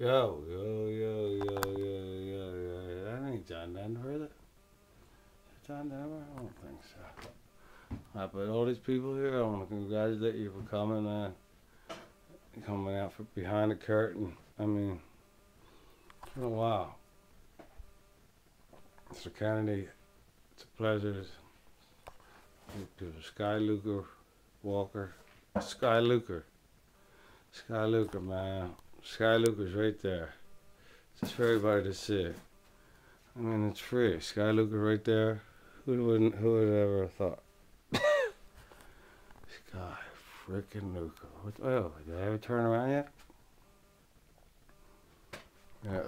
Yo, yo, yo, yo, yo, yo, yo. That ain't John Denver, is it? John Denver? I don't think so. Uh, but all these people here, I want to congratulate you for coming, man. Coming out from behind the curtain. I mean, it's been a while. Mr. Kennedy, it's a pleasure to, to Sky Luker Walker. Sky Luker. Sky Luker, man. Skyloop is right there. It's for everybody to see. I mean, it's free. Skyloop is right there. Who wouldn't? Who would ever have thought? Sky freaking Luca. What? Oh, did I ever turn around yet? Yeah.